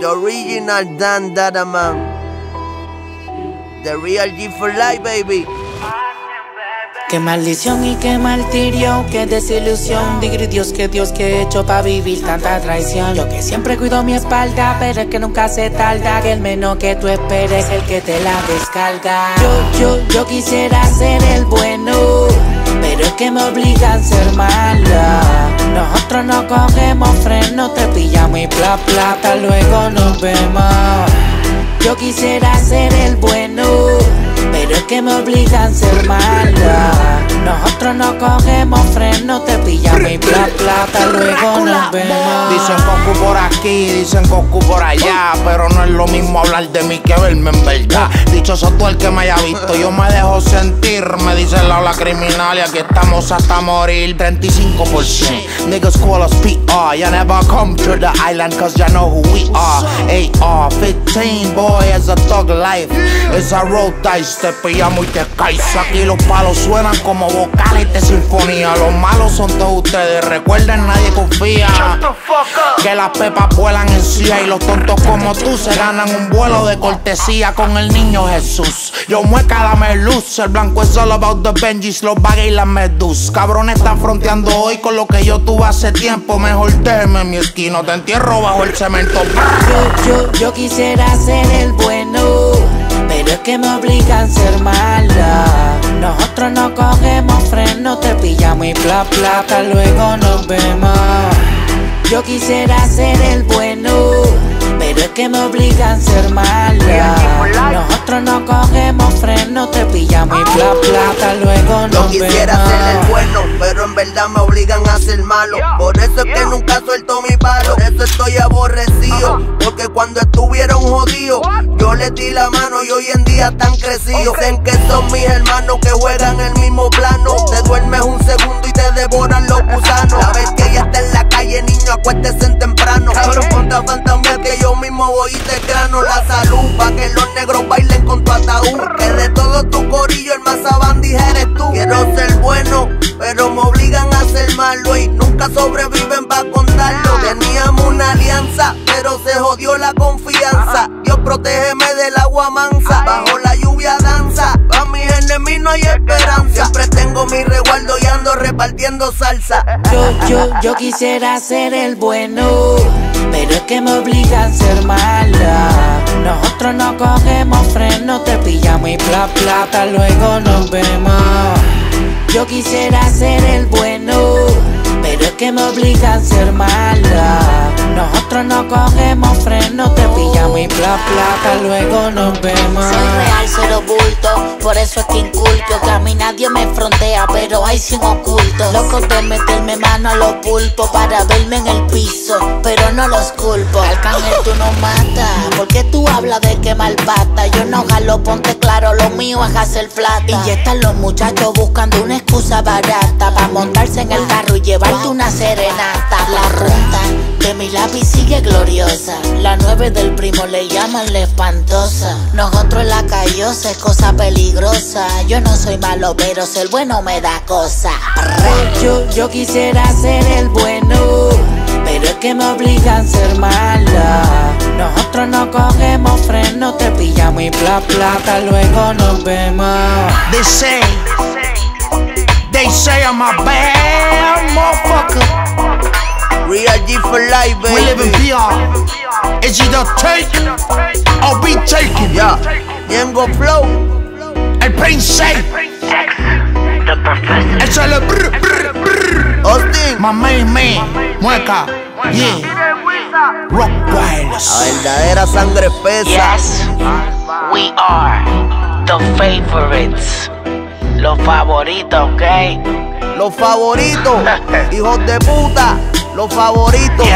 The original Dan Dada Man. The real G for life, baby. Qué maldición y qué martirio, qué desilusión. Digre Dios, que Dios que he hecho para vivir tanta traición. Yo que siempre cuido mi espalda, pero es que nunca se tarda. Que el menos que tú esperes es el que te la descarga. Yo, yo, yo quisiera ser el bueno, pero es que me obligan a ser mala. Nosotros no cogemos freno, te pillamos y bla plata, luego nos vemos. Yo quisiera ser el que me obligan a ser mala. Nosotros no cogemos freno, te pillamos y bla plata, luego nos vemos. Dicen Goku por aquí, dicen Goku por allá. Pero no es lo mismo hablar de mí que verme en verdad. Dichoso tú el que me haya visto, yo me dejo sentir. Me dice la habla criminal y aquí estamos hasta morir. 35%. Niggas call us PR. You never come to the island cause you know who we are. AR 15, boy, it's a thug life. It's a road dice, te pillamos y te caes. Aquí los palos suenan como vocales de sinfonía. Los malos son todos ustedes. Recuerden, nadie confía. Que las pepas vuelan en y los tontos como tú se ganan un vuelo de cortesía con el niño Jesús. Yo mueca, dame luz. El blanco es all about the Benjis, los bagues y las medus. Cabrones están fronteando hoy con lo que yo tuve hace tiempo. Mejor déjeme en mi esquina, te entierro bajo el cemento. Yo, yo, yo quisiera ser el bueno, pero es que me obligan a ser mala. Nosotros no cogemos freno, te pillamos y bla plata, luego nos vemos. Yo quisiera ser el bueno, pero es que me obligan a ser mala. Nosotros no cogemos freno, te pillamos y bla plata, luego Yo nos quisiera ser el vemos. bueno, pero en verdad me obligan a ser malo. Por eso es que nunca suelto mi palo. Por eso estoy aborrecido. Porque cuando estuvieron jodidos, di la mano y hoy en día están crecidos. Dicen que son mis hermanos que juegan el mismo plano. Te duermes un segundo y te devoran los gusanos. La vez que ella está en la calle, niño, acuéstese en temprano. Cabrón, ponte a fantasmear que yo mismo voy y te grano la salud. Pa' que los negros bailen con tu ataúd. Que de todo tu corillo el más abandije eres tú. Quiero ser bueno, pero me obligan a ser malo y nunca sobreviven una alianza, pero se jodió la confianza. Dios protégeme del agua mansa, bajo la lluvia danza. Pa' mis enemigos no hay esperanza. Siempre tengo mi resguardo y ando repartiendo salsa. Yo, yo, yo quisiera ser el bueno, pero es que me obligan a ser mala. Nosotros no cogemos freno, te pillamos y bla plata, luego nos vemos. Yo quisiera ser el bueno, que me obligan a ser mala. Nosotros no cogemos freno, te pillamos y bla plata, luego nos vemos. Por eso es que inculpo Que a mí nadie me frontea, pero hay sin oculto. Loco de meterme mano a los pulpos Para verme en el piso, pero no los culpo. Arcángel, tú no matas, porque tú hablas de quemar pata Yo no jalo, ponte claro, lo mío es hacer plata Y ya están los muchachos buscando una excusa barata Para montarse en el carro y llevarte una serenata. La ruta de mi lápiz sigue gloriosa La nueve del primo le llaman la espantosa Nosotros en la callosa es cosa peligrosa Yo no soy malo, pero ser bueno me da cosa Yo, yo quisiera ser el bueno, pero es que me obligan a ser mala. Nosotros no cogemos freno, te pillamos y bla plata, luego nos vemos. They say, they say I'm a bad motherfucker. Real G for life, We live in baby. PR. Is either take or be taken. Ya, Yengo Flow. El Prince Eso es el brr, brr, brr. Austin. My main man, Mueca, yeah. Rock Wireless. La verdadera sangre espesa. Yes, we are the favorites. Los favoritos, ¿ok? Los favoritos. Hijos de puta. Los favoritos.